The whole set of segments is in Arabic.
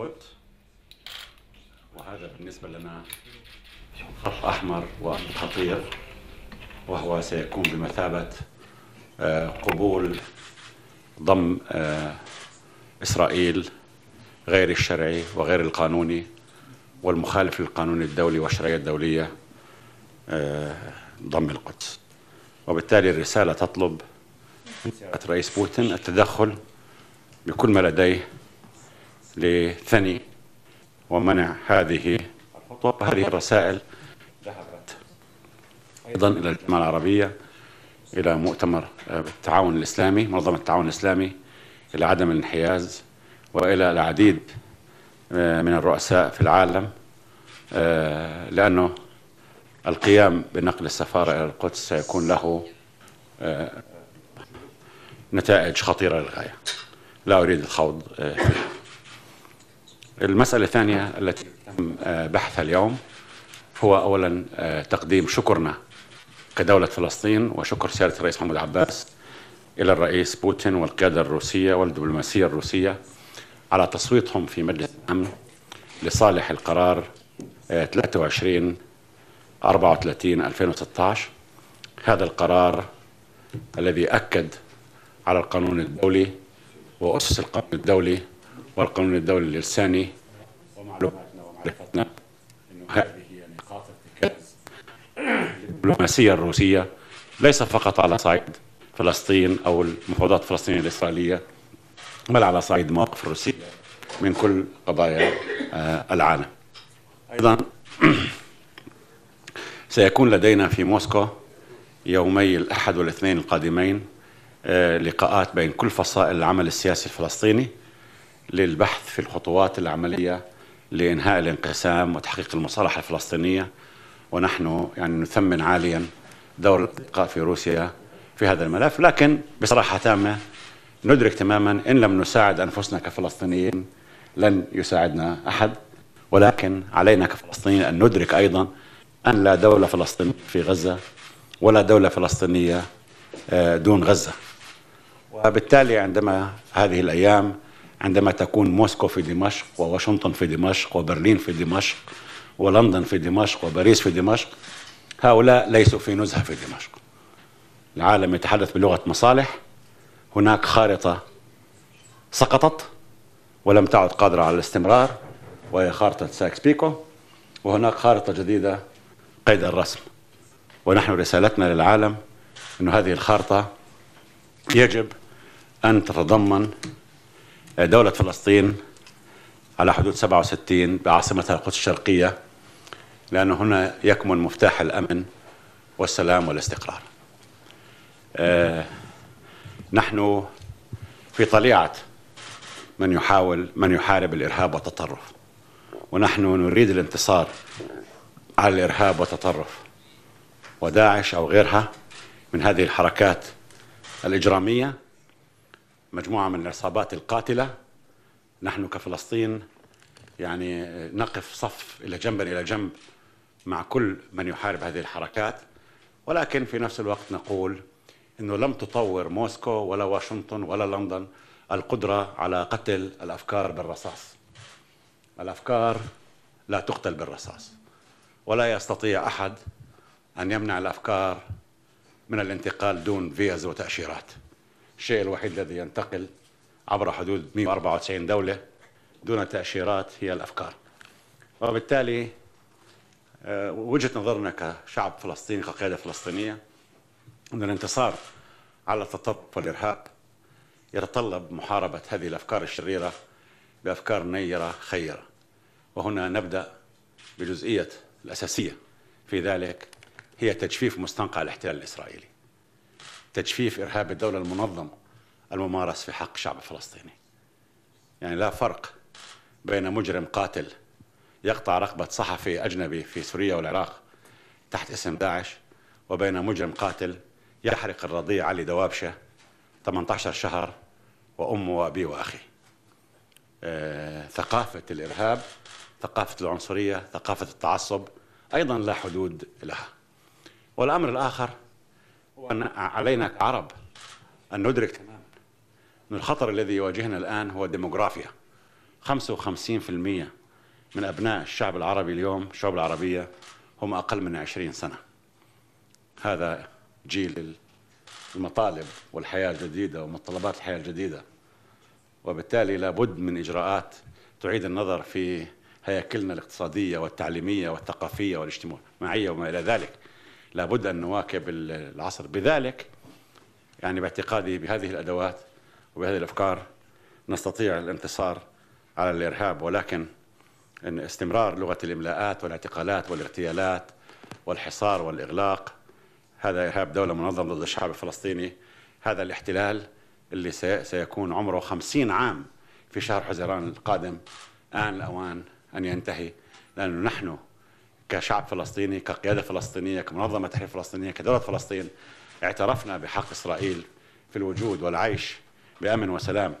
القدس وهذا بالنسبة لنا خط أحمر وخطير وهو سيكون بمثابة آه، قبول ضم آه، إسرائيل غير الشرعي وغير القانوني والمخالف للقانون الدولي والشرعية الدولية آه، ضم القدس. وبالتالي الرسالة تطلب الرئيس بوتين التدخل بكل ما لديه لثني ومنع هذه الخطوة. هذه الرسائل ذهبت أيضا إلى الجامعة العربية إلى مؤتمر التعاون الإسلامي منظمة التعاون الإسلامي إلى عدم الانحياز وإلى العديد من الرؤساء في العالم لأنه القيام بنقل السفارة إلى القدس سيكون له نتائج خطيرة للغاية. لا أريد الخوض فيها المسألة الثانية التي تم بحثها اليوم هو أولا تقديم شكرنا كدولة فلسطين وشكر سيادة الرئيس محمود عباس إلى الرئيس بوتين والقيادة الروسية والدبلوماسية الروسية على تصويتهم في مجلس الأمن لصالح القرار 23 34 2016 هذا القرار الذي أكد على القانون الدولي وأسس القانون الدولي والقانون الدولي اللساني ومعلوماتنا ومعرفتنا هذه هي نقاط الروسية ليس فقط على صعيد فلسطين أو المفاوضات الفلسطينية الإسرائيلية بل على صعيد مواقف الروسية من كل قضايا العالم. أيضا سيكون لدينا في موسكو يومي الأحد والاثنين القادمين لقاءات بين كل فصائل العمل السياسي الفلسطيني للبحث في الخطوات العملية لإنهاء الانقسام وتحقيق المصالحة الفلسطينية ونحن يعني نثمن عاليا دور الأصدقاء في روسيا في هذا الملف. لكن بصراحة تامة ندرك تماما إن لم نساعد أنفسنا كفلسطينيين لن يساعدنا أحد ولكن علينا كفلسطينيين أن ندرك أيضا أن لا دولة فلسطينية في غزة ولا دولة فلسطينية دون غزة. وبالتالي عندما هذه الأيام عندما تكون موسكو في دمشق وواشنطن في دمشق وبرلين في دمشق ولندن في دمشق وباريس في دمشق هؤلاء ليسوا في نزهة في دمشق. العالم يتحدث بلغة مصالح هناك خارطة سقطت ولم تعد قادرة على الاستمرار وهي خارطة ساكس بيكو وهناك خارطة جديدة قيد الرسم. ونحن رسالتنا للعالم أن هذه الخارطة يجب أن تتضمن دولة فلسطين على حدود 67 بعاصمتها القدس الشرقية لأن هنا يكمن مفتاح الأمن والسلام والاستقرار. آه نحن في طليعة من يحاول من يحارب الإرهاب والتطرف ونحن نريد الانتصار على الإرهاب والتطرف وداعش أو غيرها من هذه الحركات الإجرامية مجموعة من العصابات القاتلة. نحن كفلسطين يعني نقف صف إلى جنبا إلى جنب مع كل من يحارب هذه الحركات. ولكن في نفس الوقت نقول أنه لم تطور موسكو ولا واشنطن ولا لندن القدرة على قتل الأفكار بالرصاص. الأفكار لا تقتل بالرصاص. ولا يستطيع أحد أن يمنع الأفكار من الانتقال دون فيز وتأشيرات. الشيء الوحيد الذي ينتقل عبر حدود 194 دولة دون تأشيرات هي الأفكار. وبالتالي وجهة نظرنا كشعب فلسطيني كقيادة فلسطينية أن الانتصار على التطرف والإرهاب يتطلب محاربة هذه الأفكار الشريرة بأفكار نيرة خيرة. وهنا نبدأ بجزئية الأساسية في ذلك هي تجفيف مستنقع الاحتلال الإسرائيلي. تجفيف إرهاب الدولة المنظم الممارس في حق الشعب الفلسطيني يعني لا فرق بين مجرم قاتل يقطع رقبة صحفي أجنبي في سوريا والعراق تحت اسم داعش وبين مجرم قاتل يحرق الرضيع علي دوابشة 18 شهر وأمه وأبيه وأخي آه، ثقافة الإرهاب ثقافة العنصرية ثقافة التعصب أيضا لا حدود لها. والأمر الآخر هو علينا كعرب أن ندرك تماما أن الخطر الذي يواجهنا الآن هو الديموغرافيا. من أبناء الشعب العربي اليوم الشعوب العربية هم أقل من 20 سنة. هذا جيل المطالب والحياة الجديدة ومتطلبات الحياة الجديدة. وبالتالي لابد من إجراءات تعيد النظر في هياكلنا الاقتصادية والتعليمية والثقافية والاجتماعية وما إلى ذلك. لابد أن نواكب العصر. بذلك يعني باعتقادي بهذه الأدوات وبهذه الأفكار نستطيع الانتصار على الإرهاب. ولكن أن استمرار لغة الإملاءات والاعتقالات والاغتيالات والحصار والإغلاق هذا إرهاب دولة منظمة ضد الشعب الفلسطيني. هذا الاحتلال اللي سيكون عمره خمسين عام في شهر حزيران القادم. آن الأوان أن ينتهي. لأنه نحن كشعب فلسطيني كقيادة فلسطينية كمنظمة تحرير فلسطينية كدولة فلسطين اعترفنا بحق إسرائيل في الوجود والعيش بأمن وسلام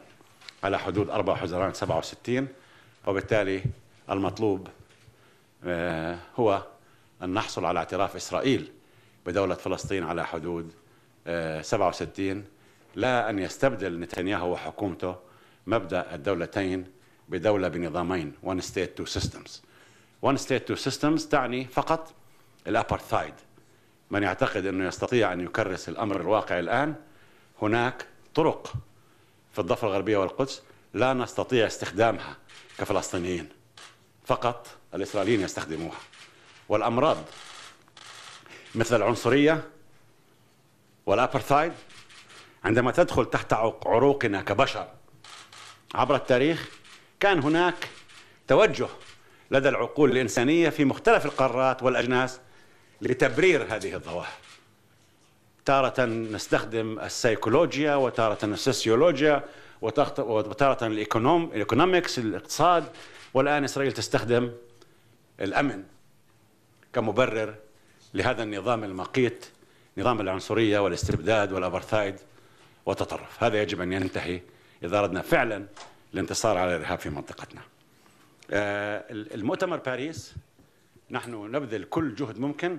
على حدود 4 حزيران 67 وبالتالي المطلوب آه، هو أن نحصل على اعتراف إسرائيل بدولة فلسطين على حدود 67 آه، لا أن يستبدل نتنياهو وحكومته مبدأ الدولتين بدولة بنظامين one state two systems. One state two systems تعني فقط الأبارثايد من يعتقد أنه يستطيع أن يكرس الأمر الواقع الآن هناك طرق في الضفة الغربية والقدس لا نستطيع استخدامها كفلسطينيين. فقط الإسرائيليين يستخدموها. والأمراض مثل العنصرية والأبرثايد عندما تدخل تحت عروقنا كبشر عبر التاريخ كان هناك توجه لدى العقول الإنسانية في مختلف القارات والأجناس لتبرير هذه الظواهر تارة نستخدم السيكولوجيا وتارة السوسيولوجيا وتارة ال econom ال economics الاقتصاد والآن إسرائيل تستخدم الأمن كمبرر لهذا النظام المقيت نظام العنصرية والاستبداد والأبرثايد والتطرف. هذا يجب أن ينتهي إذا أردنا فعلا الانتصار على الإرهاب في منطقتنا. المؤتمر باريس نحن نبذل كل جهد ممكن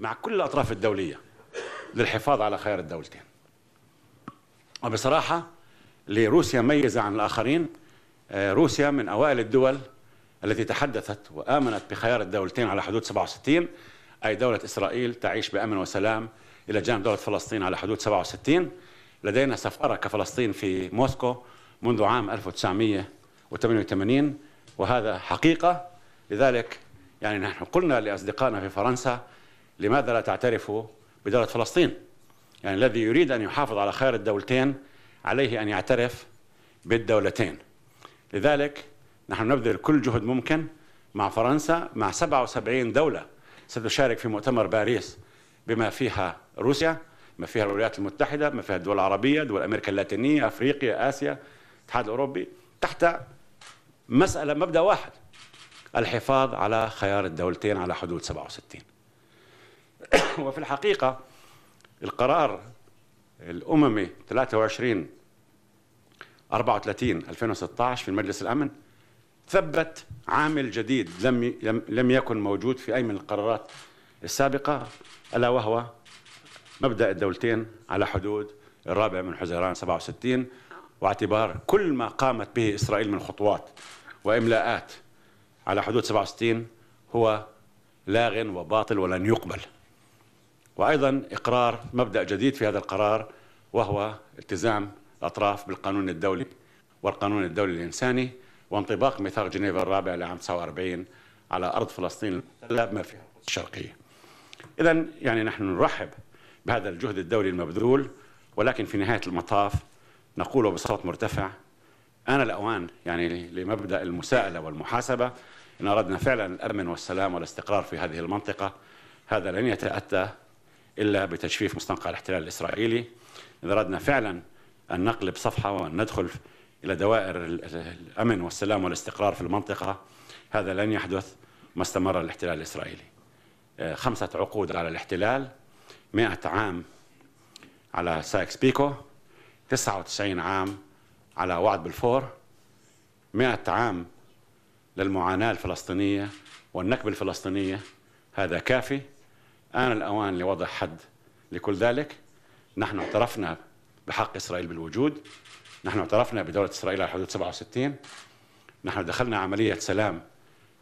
مع كل الأطراف الدولية للحفاظ على خيار الدولتين. وبصراحة لروسيا ميزة عن الآخرين آه، روسيا من أوائل الدول التي تحدثت وآمنت بخيار الدولتين على حدود 67 أي دولة إسرائيل تعيش بأمن وسلام إلى جانب دولة فلسطين على حدود 67 لدينا سفارة كفلسطين في موسكو منذ عام 1988 وهذا حقيقة. لذلك يعني نحن قلنا لأصدقائنا في فرنسا لماذا لا تعترفوا بدولة فلسطين؟ يعني الذي يريد أن يحافظ على خير الدولتين عليه أن يعترف بالدولتين. لذلك نحن نبذل كل جهد ممكن مع فرنسا مع 77 دولة ستشارك في مؤتمر باريس بما فيها روسيا ما فيها الولايات المتحدة ما فيها الدول العربية دول أمريكا اللاتينية أفريقيا آسيا الاتحاد الأوروبي تحت مسألة مبدأ واحد. الحفاظ على خيار الدولتين على حدود 67 وفي الحقيقة القرار الأممي 23 34 2016 في مجلس الأمن ثبت عامل جديد لم لم يكن موجود في أي من القرارات السابقة ألا وهو مبدأ الدولتين على حدود الرابع من حزيران 67 واعتبار كل ما قامت به إسرائيل من خطوات وإملاءات على حدود 67 هو لاغ وباطل ولن يقبل. وأيضا إقرار مبدأ جديد في هذا القرار وهو التزام الأطراف بالقانون الدولي والقانون الدولي الإنساني وانطباق ميثاق جنيف الرابع لعام 49 على أرض فلسطين بما فيها الشرقية إذا يعني نحن نرحب بهذا الجهد الدولي المبذول ولكن في نهاية المطاف نقول بصوت مرتفع آن الأوان يعني لمبدأ المساءلة والمحاسبة إن أردنا فعلا الأمن والسلام والاستقرار في هذه المنطقة. هذا لن يتأتى إلا بتجفيف مستنقع الاحتلال الإسرائيلي. إذا أردنا فعلا أن نقلب صفحة وأن ندخل إلى دوائر الأمن والسلام والاستقرار في المنطقة هذا لن يحدث ما استمر الاحتلال الإسرائيلي. آه، خمسة عقود على الاحتلال مئة عام على سايكس بيكو 99 عام على وعد بالفور 100 عام للمعاناة الفلسطينية والنكبة الفلسطينية. هذا كافي. آن الأوان لوضع حد لكل ذلك. نحن اعترفنا بحق إسرائيل بالوجود. نحن اعترفنا بدولة إسرائيل على حدود 67 نحن دخلنا عملية سلام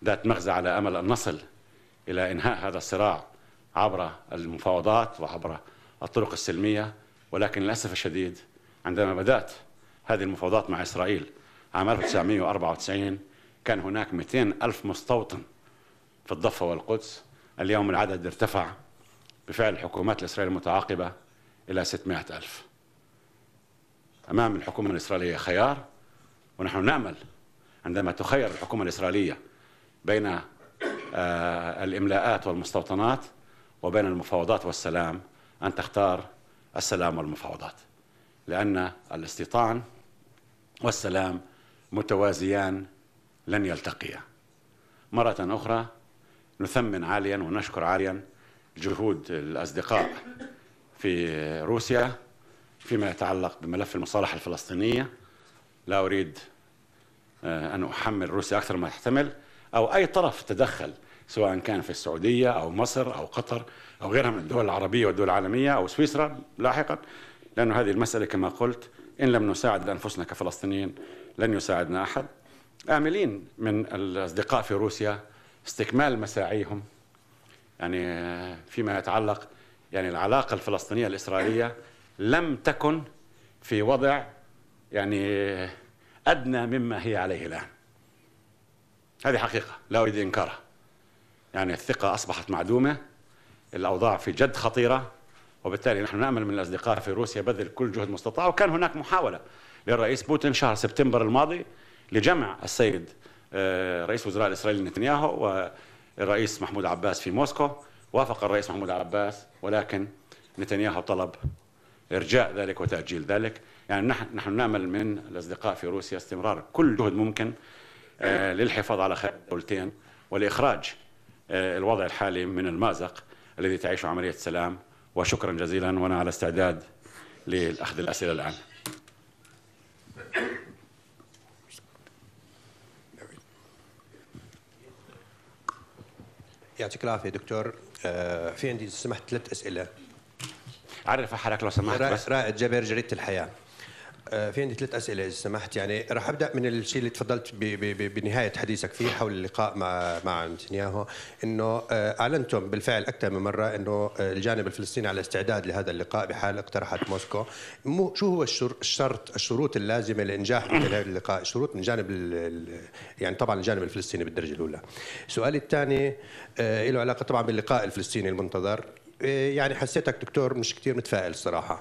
ذات مغزى على أمل أن نصل إلى إنهاء هذا الصراع عبر المفاوضات وعبر الطرق السلمية. ولكن للأسف الشديد عندما بدأت هذه المفاوضات مع إسرائيل. عام 1994 كان هناك 200 ألف مستوطن في الضفة والقدس. اليوم العدد ارتفع. بفعل الحكومات الإسرائيلية المتعاقبة إلى 600 ألف. أمام الحكومة الإسرائيلية خيار. ونحن نأمل عندما تخير الحكومة الإسرائيلية بين آه، الإملاءات والمستوطنات وبين المفاوضات والسلام أن تختار السلام والمفاوضات. لأن الاستيطان والسلام متوازيان لن يلتقيا. مرة أخرى نثمن عاليا ونشكر عاليا جهود الأصدقاء في روسيا فيما يتعلق بملف المصالحة الفلسطينية. لا أريد آه، أن أحمل روسيا أكثر ما تحتمل أو أي طرف تدخل سواء كان في السعودية أو مصر أو قطر أو غيرها من الدول العربية والدول العالمية أو سويسرا لاحقا لأن هذه المسألة كما قلت إن لم نساعد أنفسنا كفلسطينيين لن يساعدنا أحد. آملين من الأصدقاء في روسيا استكمال مساعيهم. يعني آه، فيما يتعلق يعني العلاقة الفلسطينية الإسرائيلية لم تكن في وضع يعني أدنى مما هي عليه الآن. هذه حقيقة لا أريد إنكارها. يعني الثقة أصبحت معدومة الأوضاع في جد خطيرة. وبالتالي نحن نأمل من الأصدقاء في روسيا بذل كل جهد مستطاع وكان هناك محاولة للرئيس بوتين شهر سبتمبر الماضي لجمع السيد آه، رئيس وزراء الإسرائيلي نتنياهو والرئيس محمود عباس في موسكو. وافق الرئيس محمود عباس ولكن نتنياهو طلب إرجاء ذلك وتأجيل ذلك. يعني نحن, نأمل من الأصدقاء في روسيا استمرار كل جهد ممكن آه، للحفاظ على خير الدولتين والإخراج آه، الوضع الحالي من المازق الذي تعيشه عملية السلام وشكرا جزيلا وأنا على استعداد لأخذ الأسئلة الآن. يعطيك العافية دكتور. آه، في عندي سمحت ثلاث أسئلة. عرف حالك لو سمحت بس. رائد جابر جريدة الحياة. في عندي ثلاث أسئلة إذا سمحت. يعني راح أبدأ من الشيء اللي تفضلت بنهاية حديثك فيه حول اللقاء مع مع نتنياهو إنه آه، أعلنتم بالفعل أكثر من مرة إنه آه، الجانب الفلسطيني على استعداد لهذا اللقاء بحال اقترحت موسكو. مو شو هو الشرط الشروط اللازمة لإنجاح مثل هذا اللقاء؟ الشروط من جانب يعني طبعا الجانب الفلسطيني بالدرجة الأولى. سؤالي الثاني له علاقة طبعا باللقاء الفلسطيني المنتظر. يعني حسيتك دكتور مش كثير متفائل آه،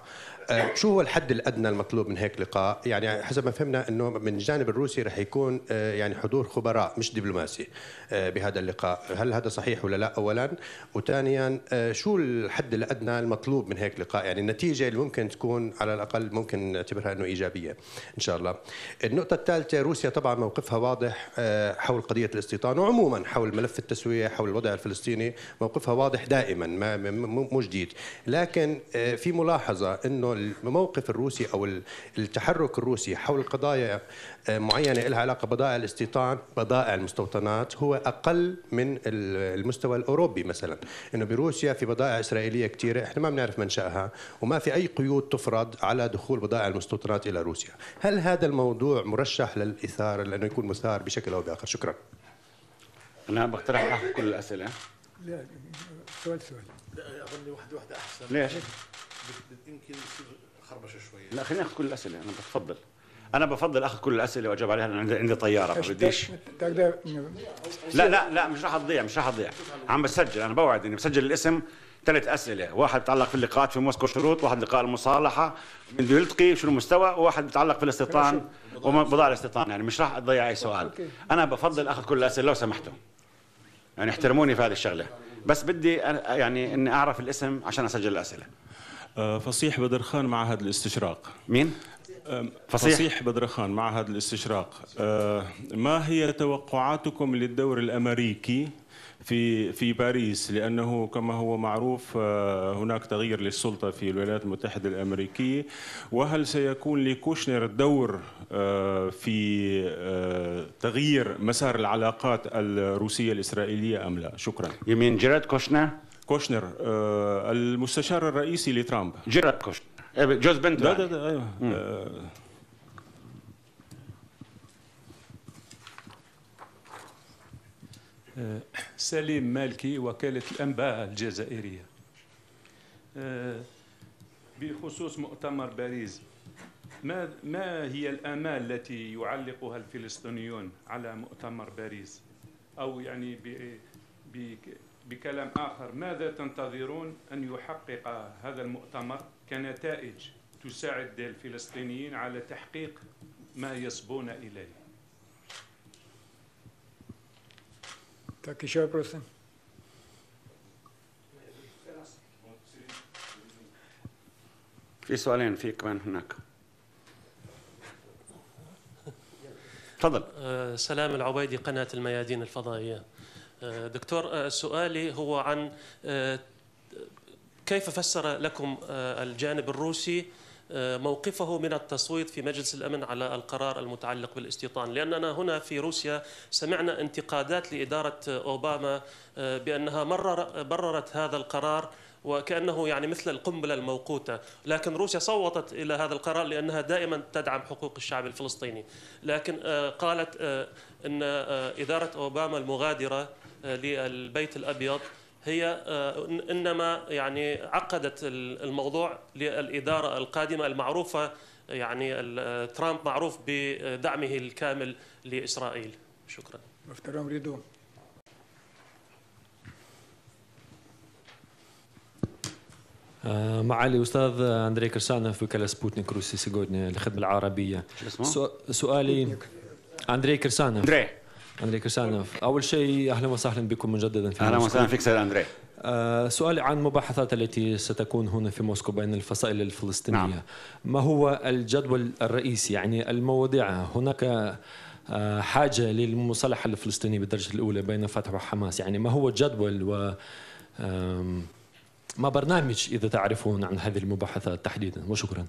شو هو الحد الأدنى المطلوب من هيك لقاء؟ يعني حسب ما فهمنا إنه من الجانب الروسي رح يكون آه، يعني حضور خبراء مش دبلوماسي آه، بهذا اللقاء، هل هذا صحيح ولا لا اولا؟ وثانيا شو الحد الأدنى المطلوب من هيك لقاء؟ يعني النتيجة اللي ممكن تكون على الأقل ممكن نعتبرها إنه إيجابية إن شاء الله. النقطة الثالثة روسيا طبعا موقفها واضح حول قضية الاستيطان وعموما حول ملف التسويه حول الوضع الفلسطيني موقفها واضح دائما ما مو جديد، لكن في ملاحظة إنه الموقف الروسي أو التحرك الروسي حول قضايا آه، معينة لها علاقة ببضائع الاستيطان بضائع المستوطنات هو أقل من المستوى الأوروبي مثلا. إنه بروسيا في بضائع إسرائيلية كثيره إحنا ما بنعرف منشاها وما في أي قيود تفرض على دخول بضائع المستوطنات إلى روسيا. هل هذا الموضوع مرشح للإثارة لأنه يكون مثار بشكل أو بآخر؟ شكرا. أنا بقترح اخذ كل الأسئلة. لا سؤال سؤال. لا أظن واحدة واحدة أحسن. ليش؟ يمكن خربشة شوية. لا خليني أخذ كل الأسئلة. أنا بفضل أنا بفضل أخذ كل الأسئلة وأجاوب عليها لأن عندي عندي طيارة ما بديش. لا لا لا مش راح تضيع مش راح تضيع عم بسجل أنا بوعد اني بسجل الاسم. ثلاث أسئلة. واحد بتعلق في اللقاءات في موسكو شروط واحد لقاء المصالحة. من بده يلتقي شنو المستوى وواحد بتعلق في الاستيطان. وبضاع الاستيطان يعني مش راح تضيع أي سؤال. أنا بفضل أخذ كل الأسئلة لو سمحتوا. يعني احترموني في هذه الشغلة. بس بدي يعني إني أعرف الاسم عشان أسجل الأسئلة. فصيح بدرخان معهد الاستشراق مين؟ فصيح, فصيح بدرخان معهد الاستشراق آه، ما هي توقعاتكم للدور الأمريكي في في باريس لأنه كما هو معروف آه، هناك تغيير للسلطة في الولايات المتحدة الأمريكية وهل سيكون لكوشنر دور في تغيير مسار العلاقات الروسية الإسرائيلية أم لا؟ شكرا. مين جيرد كوشنر؟ كوشنر آه المستشار الرئيسي لترامب. جيرارد كوشنر. إيه، جوز بنته لا لا لا أيوه. آه. آه، سليم مالكي وكالة الأنباء الجزائرية. بخصوص مؤتمر باريس ما ما هي الآمال التي يعلقها الفلسطينيون على مؤتمر باريس؟ أو يعني ب ب بكلام آخر ماذا تنتظرون أن يحقق هذا المؤتمر كنتائج تساعد الفلسطينيين على تحقيق ما يصبون إليه. في سؤالين في كمان هناك. تفضل. آه، سلام العبيدي قناة الميادين الفضائية. دكتور آه، سؤالي هو عن آه، كيف فسر لكم آه، الجانب الروسي آه، موقفه من التصويت في مجلس الأمن على القرار المتعلق بالاستيطان؟ لأننا هنا في روسيا سمعنا انتقادات آه، بأنها مرر بررت هذا القرار وكأنه يعني مثل القنبلة الموقوتة. لكن روسيا صوتت إلى هذا القرار لأنها دائما تدعم حقوق الشعب الفلسطيني. لكن آه، قالت آه، أن آه، إدارة أوباما المغادرة آه، آه، للبيت الأبيض. هي آه، إنما يعني عقدت الموضوع للإدارة القادمة المعروفة يعني آه، ترامب معروف بدعمه الكامل لإسرائيل. شكرا. محترم ريدو. معالي الاستاذ أندري كرسانوف وكاله سبوتنيك روسي سيغودني للخدمه العربية. سؤالي أندري كرسانوف أندري. أندري كرسانов أول شيء أهلا وسهلا بكم مجددا في موسكو. وسهلا فيك سيد أندري. آه، سؤالي عن المباحثات التي ستكون هنا في موسكو بين الفصائل الفلسطينية. نعم. ما هو الجدول الرئيسي يعني المواضيع؟ هناك آه، حاجة للمصالحة الفلسطينية بالدرجة الأولى بين فتح وحماس. يعني ما هو الجدول و ما برنامج إذا تعرفون عن هذه المباحثات تحديدا؟ وشكرا.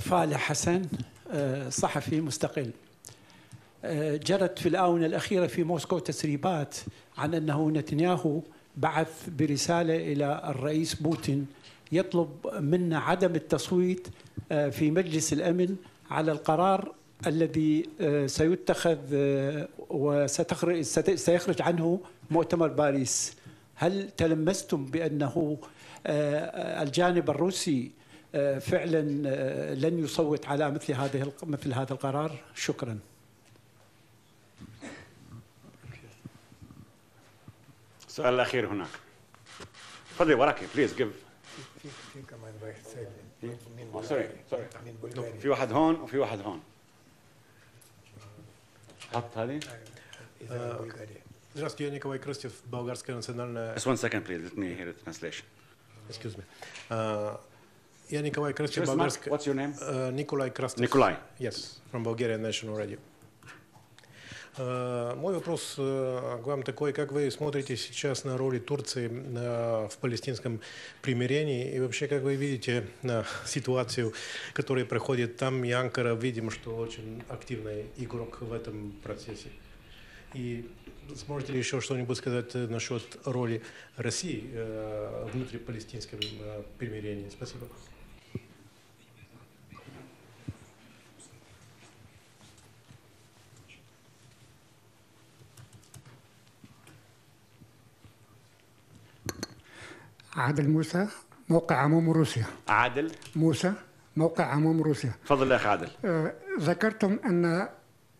فالح حسن آه، صحفي مستقل. آه، جرت في الآونة الأخيرة في موسكو تسريبات عن أنه نتنياهو بعث برسالة إلى الرئيس بوتين يطلب منا عدم التصويت آه، في مجلس الأمن على القرار الذي سيتخذ وستخرج ست- سيخرج عنه مؤتمر باريس. هل تلمستم بأنه الجانب الروسي فعلا آه، لن يصوت على مثل هذه الق- مثل هذا القرار شكرا السؤال الاخير هناك تفضلي وراك بليز جيف في في كمان واحد سائل من سوري سوري من بلغاريا في واحد هون وفي واحد هون حط هذه إذا بلغاريا Здравствуйте, я Николай Крыстев, Болгарская национальная... Just one second please let me hear the translation Excuse me. А, Я Николай Mark, Болгарская... what's your name? А, Николай Крастев. Николай. Yes, from Bulgarian National Radio. А, Мой вопрос э, к вам такой, как вы смотрите сейчас на роли Турции э, в палестинском примирении и вообще как вы видите ситуацию, которая проходит там, и Анкара, видим, что очень активный игрок в этом процессе. И сможете ли еще что-нибудь сказать э, насчет роли России э, внутри палестинском э, примирении? Спасибо. عادل موسى موقع عموم روسيا عادل موسى موقع عموم روسيا تفضل يا اخ عادل آه، ذكرتم أن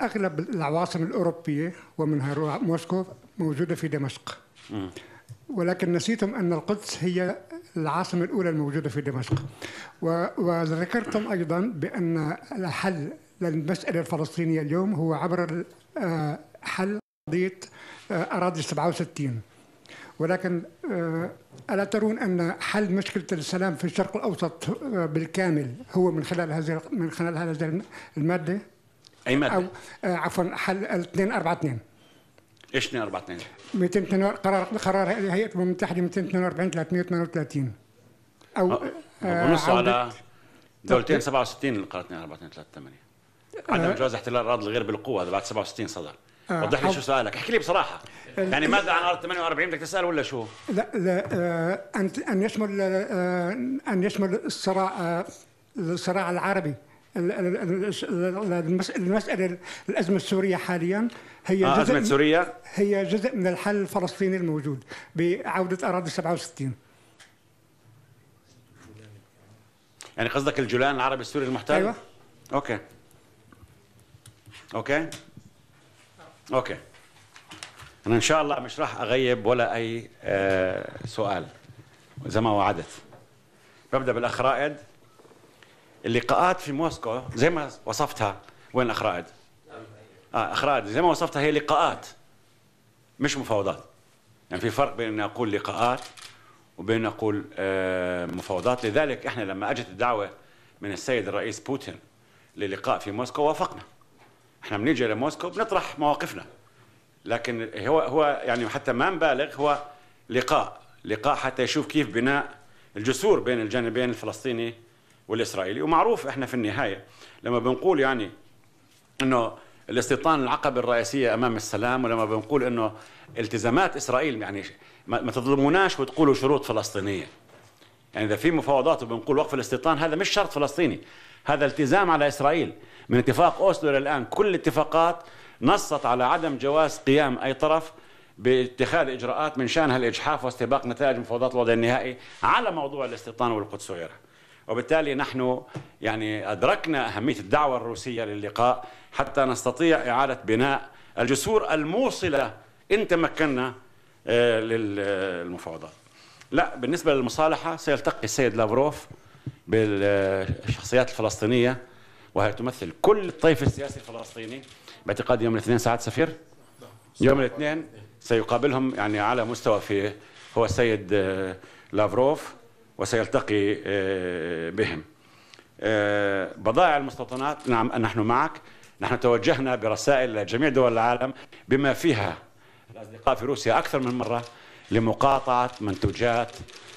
أغلب العواصم الأوروبية ومنها موسكو موجودة في دمشق. ولكن نسيتم أن القدس هي العاصمة الأولى الموجودة في دمشق. وذكرتم أيضا بأن الحل للمسألة الفلسطينية اليوم هو عبر آه، حل قضية آه، أراضي 67 ولكن آه، ألا ترون أن حل مشكلة السلام في الشرق الأوسط آه، بالكامل هو من خلال هذه من خلال هذه المادة؟ أي أو ماده آه، عفوا حل 242 إيش 2 4 2 200 قرار قرار هيئة الأمم المتحدة 242 338 أو آه، ونص عودة- على دولتين 67 اللي قررت 2 4 2 3 8 عدم جواز احتلال الأراضي الغير بالقوة هذا بعد 67 صدر. آه، وضح لي. شو سؤالك. احكي لي بصراحة. يعني ماذا عن ارض 48 بدك تسأل ولا شو؟ لا لا آه، أن أن يشمل آه، أن يشمل الصراع آه، الصراع العربي. المسألة الأزمة السورية حاليا هي آه جزء أزمة سوريا هي جزء من الحل الفلسطيني الموجود بعودة أراضي 67 يعني قصدك الجولان العربي السوري المحتل؟ أيوه. okay. okay. okay. أنا إن شاء الله مش راح أغيب ولا أي آه سؤال. زي ما وعدت. ببدأ بالأخ رائد. اللقاءات في موسكو زي ما وصفتها. وين الاخ رائد؟ آه اخ رائد زي ما وصفتها هي لقاءات مش مفاوضات. يعني في فرق بين اني أقول لقاءات وبين أن أقول آه مفاوضات. لذلك إحنا لما أجت الدعوة من السيد الرئيس بوتين للقاء في موسكو وافقنا. إحنا بنيجي لموسكو بنطرح مواقفنا. لكن هو هو يعني حتى ما نبالغ هو لقاء. لقاء حتى يشوف كيف بناء الجسور بين الجانبين الفلسطيني والإسرائيلي. ومعروف إحنا في النهاية لما بنقول يعني إنه الاستيطان العقبة الرئيسية أمام السلام ولما بنقول إنه التزامات إسرائيل يعني ما تظلموناش وتقولوا شروط فلسطينية. يعني إذا في مفاوضات وبنقول وقف الاستيطان هذا مش شرط فلسطيني. هذا التزام على إسرائيل. من اتفاق أوسلو إلى الآن كل الاتفاقات نصت على عدم جواز قيام أي طرف باتخاذ إجراءات من شأنها الإجحاف واستباق نتائج مفاوضات الوضع النهائي على موضوع الاستيطان والقدس وغيرها. وبالتالي نحن يعني أدركنا أهمية الدعوة الروسية للقاء حتى نستطيع إعادة بناء الجسور الموصلة إن تمكنا آه، للمفاوضات. لا بالنسبة للمصالحة سيلتقي السيد لافروف بالشخصيات الفلسطينية وهي تمثل كل الطيف السياسي الفلسطيني باعتقاد يوم الاثنين ساعات سفير يوم الاثنين سيقابلهم يعني على مستوى في هو السيد آه، لافروف وسيلتقي آه، بهم. آه، بضائع المستوطنات نعم نحن معك. نحن توجهنا برسائل لجميع دول العالم بما فيها الأصدقاء في روسيا أكثر من مرة لمقاطعة منتوجات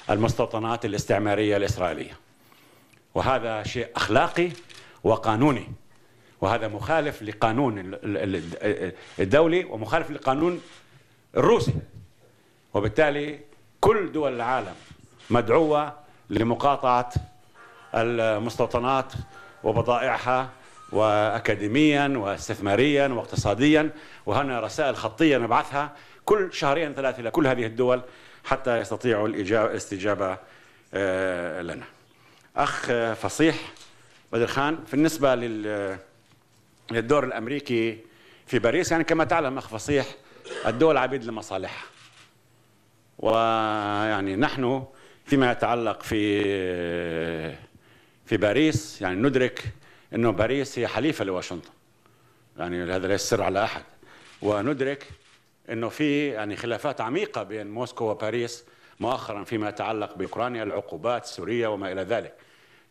المستوطنات الاستعمارية الإسرائيلية. وهذا شيء أخلاقي وقانوني. وهذا مخالف لقانون الدولي ومخالف لقانون الروسي. وبالتالي كل دول العالم مدعوة لمقاطعة المستوطنات وبضائعها وأكاديميا واستثماريا واقتصاديا. وهنا رسائل خطية نبعثها كل شهرين ثلاثة إلى كل هذه الدول حتى يستطيعوا الاستجابة آه، لنا. أخ فصيح بدر خان بالنسبة للدور الأمريكي في باريس يعني كما تعلم أخ فصيح الدول عبيد لمصالحها. ويعني نحن فيما يتعلق في في باريس يعني ندرك إنه باريس هي حليفة لواشنطن. يعني هذا ليس سر على أحد. وندرك إنه في يعني خلافات عميقة بين موسكو وباريس مؤخرا فيما يتعلق بأوكرانيا العقوبات سوريا وما إلى ذلك.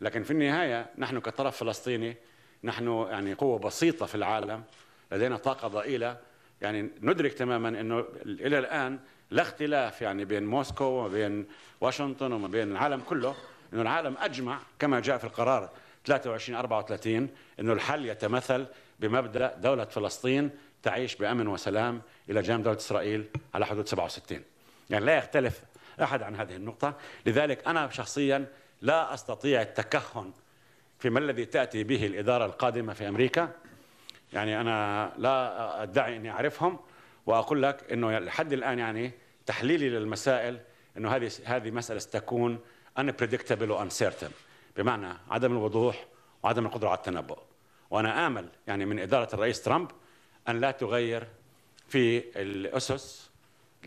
لكن في النهاية نحن كطرف فلسطيني نحن يعني قوة بسيطة في العالم لدينا طاقة ضئيلة. يعني ندرك تماما إنه إلى الآن لا اختلاف يعني بين موسكو وبين واشنطن وما بين العالم كله إنه العالم أجمع كما جاء في القرار 23 34 إنه الحل يتمثل بمبدأ دولة فلسطين تعيش بأمن وسلام إلى جانب دولة إسرائيل على حدود 67 يعني لا يختلف أحد عن هذه النقطة. لذلك أنا شخصيا لا أستطيع التكهن فيما الذي تأتي به الإدارة القادمة في أمريكا. يعني أنا لا أدعي إني أعرفهم. وأقول لك إنه لحد الآن يعني تحليلي للمسائل إنه هذه هذه مسألة ستكون unpredictable وانسيرتن بمعنى عدم الوضوح وعدم القدرة على التنبؤ. وأنا آمل يعني من إدارة الرئيس ترامب أن لا تغير في الأسس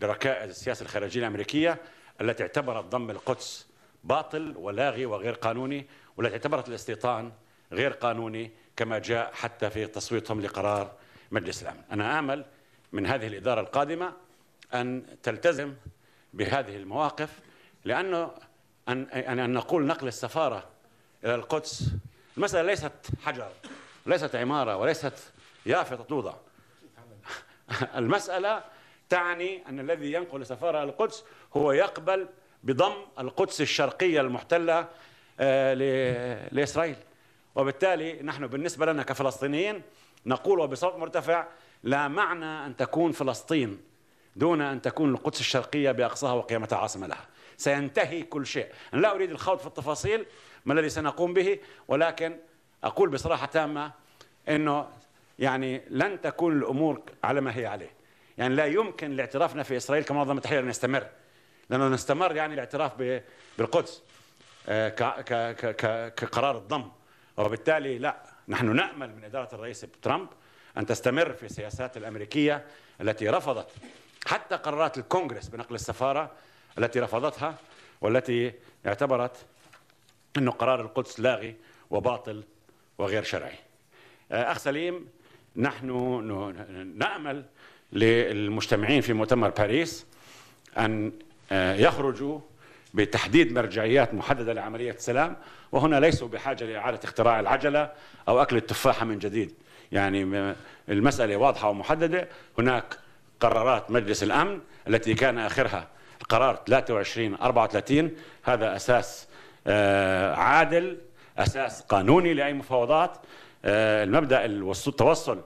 لركائز السياسة الخارجية الأمريكية التي اعتبرت ضم القدس باطل ولاغي وغير قانوني والتي اعتبرت الاستيطان غير قانوني كما جاء حتى في تصويتهم لقرار مجلس الأمن. أنا آمل من هذه الإدارة القادمة أن تلتزم بهذه المواقف لأنه أن, أن نقول نقل السفارة إلى القدس المسألة ليست حجر ليست عمارة وليست يافطة توضع. المسألة تعني أن الذي ينقل السفارة إلى القدس هو يقبل بضم القدس الشرقية المحتلة آه، لإسرائيل. وبالتالي نحن بالنسبة لنا كفلسطينيين نقول وبصوت مرتفع لا معنى أن تكون فلسطين دون أن تكون القدس الشرقية بأقصاها وقيامتها عاصمة لها. سينتهي كل شيء. أنا لا أريد الخوض في التفاصيل ما الذي سنقوم به ولكن أقول بصراحة تامة إنه يعني لن تكون الأمور على ما هي عليه. يعني لا يمكن لاعترافنا في إسرائيل كمنظمه تحرير ان يستمر لأنه نستمر يعني الاعتراف بالقدس آه، كقرار الضم. وبالتالي لا نحن نأمل من إدارة الرئيس ترامب أن تستمر في السياسات الأمريكية التي رفضت حتى قرارات الكونغرس بنقل السفارة التي رفضتها والتي اعتبرت انه قرار القدس لاغي وباطل وغير شرعي. آه، أخ سليم نحن نأمل للمجتمعين في مؤتمر باريس أن آه، يخرجوا بتحديد مرجعيات محددة لعملية السلام وهنا ليسوا بحاجة لإعادة اختراع العجلة أو أكل التفاحة من جديد يعني المسألة واضحة ومحددة. هناك قرارات مجلس الأمن التي كان آخرها القرار 23 34 هذا أساس آه، عادل أساس قانوني لأي مفاوضات. آه، المبدأ التوصل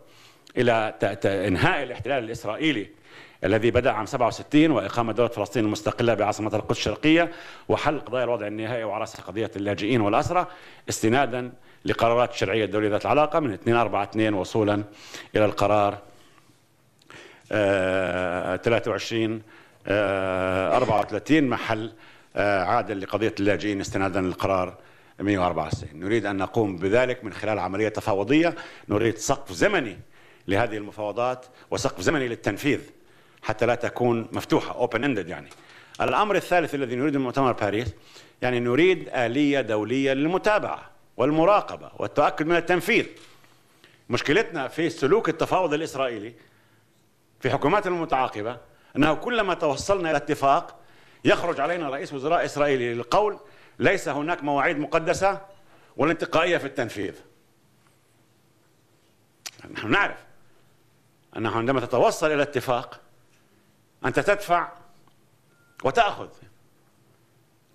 إلى إنهاء الاحتلال الإسرائيلي الذي بدأ عام 67 وإقامة دولة فلسطين المستقلة بعاصمة القدس الشرقية وحل قضايا الوضع النهائي وعرس قضية اللاجئين والأسرى استنادا لقرارات الشرعيه الدوليه ذات العلاقة من 242 وصولا إلى القرار 23 آه، 34 آه، محل آه، عادل لقضية اللاجئين استنادا للقرار 194 نريد أن نقوم بذلك من خلال عملية تفاوضية. نريد سقف زمني لهذه المفاوضات وسقف زمني للتنفيذ حتى لا تكون مفتوحة open ended يعني. الأمر الثالث الذي نريد من مؤتمر باريس يعني نريد آلية دولية للمتابعة والمراقبة والتأكد من التنفيذ. مشكلتنا في سلوك التفاوض الإسرائيلي في حكومات المتعاقبة أنه كلما توصلنا إلى اتفاق يخرج علينا رئيس وزراء إسرائيلي للقول ليس هناك مواعيد مقدسة والانتقائية في التنفيذ. نحن نعرف أنه عندما تتوصل إلى اتفاق أنت تدفع وتأخذ.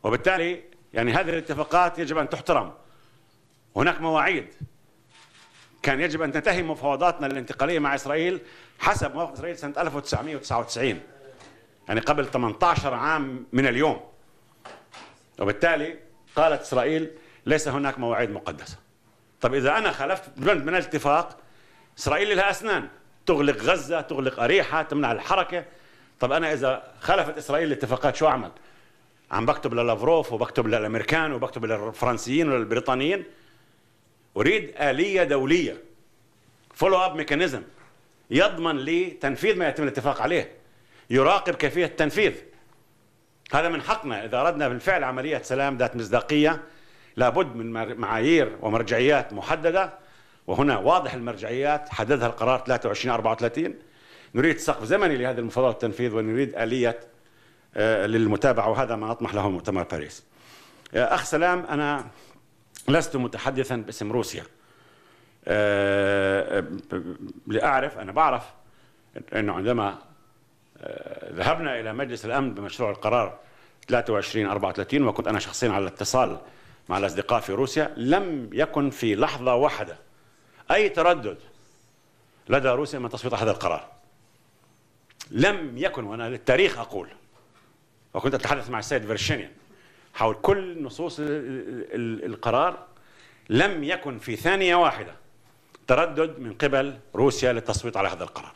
وبالتالي يعني هذه الاتفاقات يجب أن تحترم. هناك مواعيد. كان يجب أن تنتهي مفاوضاتنا الانتقالية مع إسرائيل حسب موقف إسرائيل سنة 1999 يعني قبل 18 عام من اليوم. وبالتالي قالت إسرائيل ليس هناك مواعيد مقدسة. طب إذا أنا خالفت بند من الاتفاق إسرائيل لها أسنان. تغلق غزة تغلق أريحة تمنع الحركة. طب أنا إذا خالفت إسرائيل الاتفاقات شو أعمل؟ عم بكتب للافروف وبكتب للأمريكان وبكتب للفرنسيين وللبريطانيين. أريد آلية دولية. follow up mechanism يضمن لي تنفيذ ما يتم الاتفاق عليه. يراقب كيفية التنفيذ. هذا من حقنا. إذا أردنا بالفعل عملية سلام ذات مصداقية لابد من معايير ومرجعيات محددة. وهنا واضح المرجعيات. حددها القرار 23 34 نريد سقف زمني لهذه المفاوضات التنفيذ ونريد آلية آه، للمتابعة وهذا ما نطمح له مؤتمر باريس. أخ سلام أنا لست متحدثا باسم روسيا. آه، لأعرف أنا بعرف أنه عندما آه، ذهبنا إلى مجلس الأمن بمشروع القرار 23 34 وكنت أنا شخصيا على اتصال مع الأصدقاء في روسيا لم يكن في لحظة واحدة أي تردد لدى روسيا من تصويت هذا القرار لم يكن وأنا للتاريخ أقول وكنت أتحدث مع السيد فيرشينيان حول كل نصوص القرار لم يكن في ثانية واحدة تردد من قبل روسيا للتصويت على هذا القرار.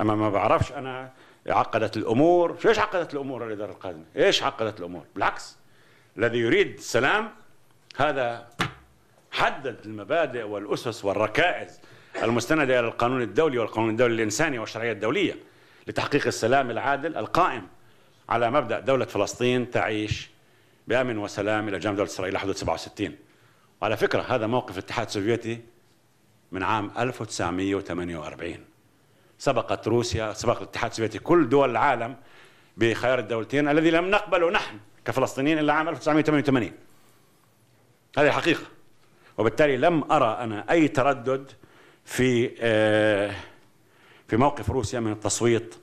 أما ما بعرفش أنا عقدت الأمور إيش عقدت الأمور الإدارة القادمة؟ إيش عقدت الأمور؟ بالعكس الذي يريد السلام هذا حدد المبادئ والأسس والركائز المستندة إلى القانون الدولي والقانون الدولي الإنساني والشرعية الدولية. لتحقيق السلام العادل القائم على مبدأ دولة فلسطين تعيش بأمن وسلام إلى جانب دولة إسرائيل حدود 67 وعلى فكرة هذا موقف الاتحاد السوفيتي من عام 1948 سبقت روسيا سبق الاتحاد السوفيتي كل دول العالم بخيار الدولتين الذي لم نقبله نحن كفلسطينيين إلا عام 1988 هذه حقيقة. وبالتالي لم أرى أنا أي تردد في آه، في موقف روسيا من التصويت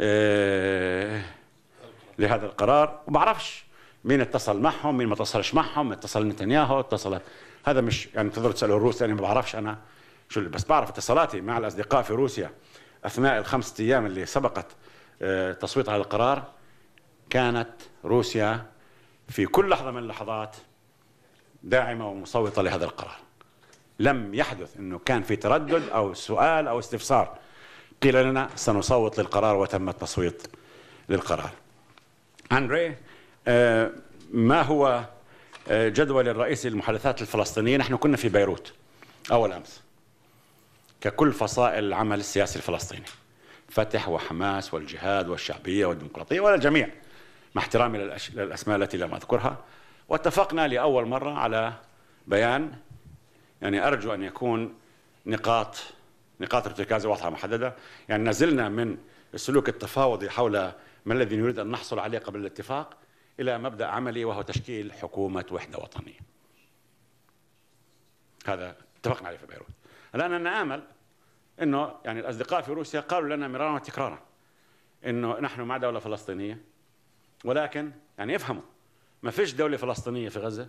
آه، لهذا القرار. وما بعرفش مين اتصل معهم مين ما اتصلش معهم اتصل نتنياهو اتصل. هذا مش يعني تقدروا تسألوا الروس يعني ما بعرفش أنا شو بس بعرف اتصالاتي مع الأصدقاء في روسيا. أثناء الخمسة أيام اللي سبقت آه، تصويت على القرار كانت روسيا في كل لحظة من اللحظات داعمة ومصوتة لهذا القرار. لم يحدث أنه كان في تردد أو سؤال أو استفسار. قيل لنا سنصوت للقرار وتم التصويت للقرار. أندري آه، ما هو آه، جدول الرئيسي للمحادثات الفلسطينية؟ نحن كنا في بيروت أول أمس. ككل فصائل العمل السياسي الفلسطيني. فتح وحماس والجهاد والشعبية والديمقراطية والجميع مع احترامي للأسماء التي لم أذكرها. واتفقنا لأول مرة على بيان يعني أرجو أن يكون نقاط نقاط ارتكاز واضحة محددة. يعني نزلنا من السلوك التفاوضي حول ما الذي نريد أن نحصل عليه قبل الاتفاق إلى مبدأ عملي وهو تشكيل حكومة وحدة وطنية. هذا اتفقنا عليه في بيروت. الآن أنا آمل أنه يعني الأصدقاء في روسيا قالوا لنا مرارا وتكرارا أنه نحن مع دولة فلسطينية ولكن يعني يفهموا ما فيش دولة فلسطينية في غزة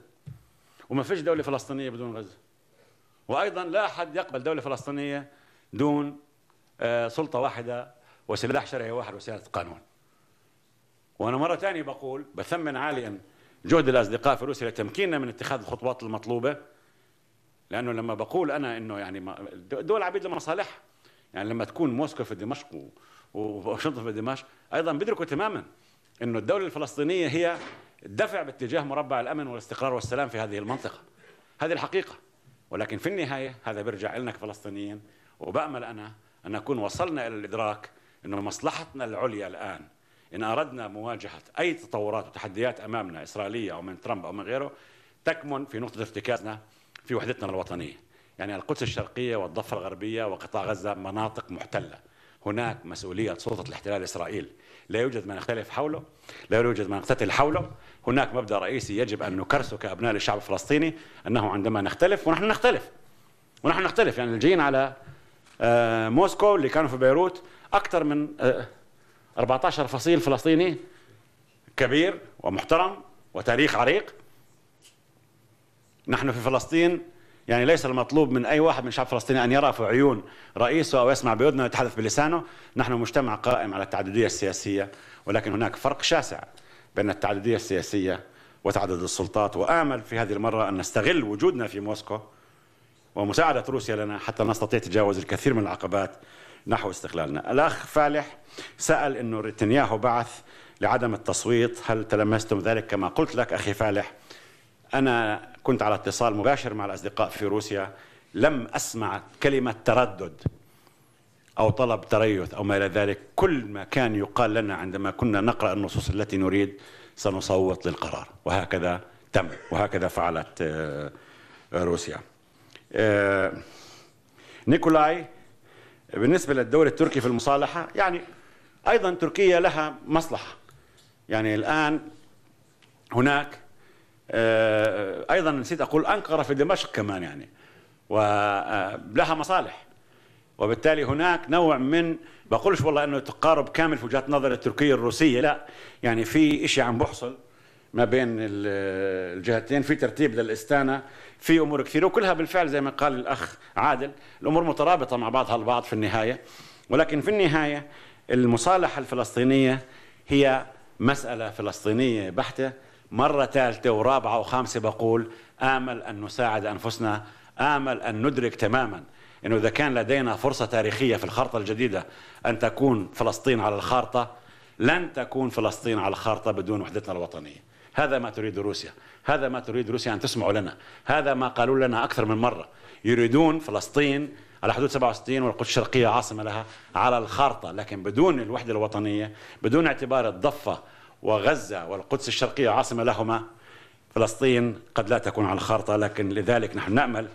وما فيش دولة فلسطينية بدون غزة. وأيضا لا أحد يقبل دولة فلسطينية دون آه، سلطة واحدة وسلاح شرعي واحد وسيادة قانون. وأنا مرة ثانية بقول بثمن عاليا جهد الأصدقاء في روسيا لتمكيننا من اتخاذ الخطوات المطلوبة لأنه لما بقول أنا إنه يعني دول عبيد لمصالحها يعني لما تكون موسكو في دمشق وواشنطن في دمشق أيضا بيدركوا تماما إنه الدولة الفلسطينية هي الدفع باتجاه مربع الأمن والاستقرار والسلام في هذه المنطقة. هذه الحقيقة. ولكن في النهاية هذا بيرجع لنا كفلسطينيين وبأمل أنا أن نكون وصلنا إلى الإدراك إنه مصلحتنا العليا الآن. إن أردنا مواجهة أي تطورات وتحديات أمامنا إسرائيلية أو من ترامب أو من غيره تكمن في نقطة ارتكازنا في وحدتنا الوطنية. يعني القدس الشرقية والضفة الغربية وقطاع غزة مناطق محتلة. هناك مسؤولية سلطة الاحتلال إسرائيل. لا يوجد من يختلف حوله لا يوجد من يقتتل حوله. هناك مبدأ رئيسي يجب أن نكرسه كابناء للشعب الفلسطيني أنه عندما نختلف ونحن نختلف. ونحن نختلف. يعني الجايين على موسكو اللي كانوا في بيروت أكثر من 14 آه، فصيل فلسطيني كبير ومحترم وتاريخ عريق. نحن في فلسطين يعني ليس المطلوب من أي واحد من الشعب الفلسطيني أن يرى في عيون رئيسه أو يسمع بأذنه ويتحدث بلسانه. نحن مجتمع قائم على التعددية السياسية ولكن هناك فرق شاسع بين التعددية السياسية وتعدد السلطات. وآمل في هذه المرة أن نستغل وجودنا في موسكو ومساعدة روسيا لنا حتى نستطيع تجاوز الكثير من العقبات نحو استقلالنا. الأخ فالح سأل أنه نتنياهو بعث لعدم التصويت. هل تلمستم ذلك كما قلت لك أخي فالح؟ أنا كنت على اتصال مباشر مع الأصدقاء في روسيا. لم أسمع كلمة تردد أو طلب تريث أو ما إلى ذلك. كل ما كان يقال لنا عندما كنا نقرأ النصوص التي نريد سنصوت للقرار. وهكذا تم وهكذا فعلت آه، روسيا. نيكولاي بالنسبة للدور التركي في المصالحة يعني أيضا تركيا لها مصلحة. يعني الآن هناك آه، أيضا نسيت أقول أنقرة في دمشق كمان يعني ولها مصالح. وبالتالي هناك نوع من بقولش والله إنه تقارب كامل في وجهات نظر التركية الروسية لا يعني في شيء عم بحصل. ما بين الجهتين في ترتيب للاستانة في أمور كثيرة وكلها بالفعل زي ما قال الأخ عادل الأمور مترابطة مع بعضها البعض في النهاية. ولكن في النهاية المصالحة الفلسطينية هي مسألة فلسطينية بحتة. مرة ثالثة ورابعة وخامسة بقول آمل أن نساعد أنفسنا آمل أن ندرك تماما أنه إذا كان لدينا فرصة تاريخية في الخارطة الجديدة أن تكون فلسطين على الخارطة لن تكون فلسطين على الخارطة بدون وحدتنا الوطنية. هذا ما تريد روسيا. هذا ما تريد روسيا أن تسمعوا لنا. هذا ما قالوا لنا أكثر من مرة. يريدون فلسطين على حدود 67 والقدس الشرقية عاصمة لها على الخارطة. لكن بدون الوحدة الوطنية بدون اعتبار الضفة وغزة والقدس الشرقية عاصمة لهما فلسطين قد لا تكون على الخارطة. لكن لذلك نحن نأمل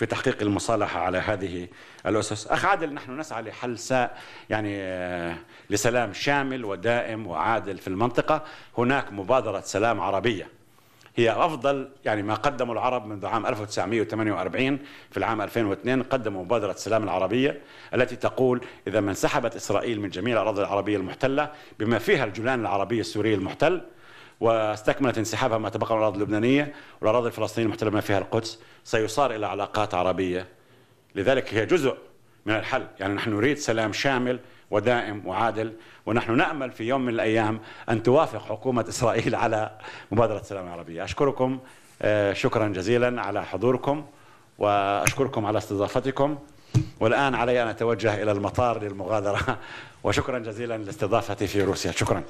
في تحقيق المصالحة على هذه الأسس. أخ عادل نحن نسعى لحل سا يعني آه، لسلام شامل ودائم وعادل في المنطقة. هناك مبادرة سلام عربية. هي أفضل يعني ما قدموا العرب منذ عام 1948 في العام 2002 قدموا مبادرة السلام العربية التي تقول إذا ما انسحبت إسرائيل من جميع الأراضي العربية المحتلة بما فيها الجولان العربي السوري المحتل واستكملت انسحابها ما تبقى من الأراضي اللبنانية والأراضي الفلسطينية المحتلة بما فيها القدس سيصار إلى علاقات عربية. لذلك هي جزء من الحل. يعني نحن نريد سلام شامل ودائم وعادل ونحن نأمل في يوم من الأيام أن توافق حكومة إسرائيل على مبادرة السلام العربية. أشكركم آه، شكرا جزيلا على حضوركم وأشكركم على استضافتكم. والآن علي أن أتوجه إلى المطار للمغادرة وشكرا جزيلا لاستضافتي في روسيا. شكرا.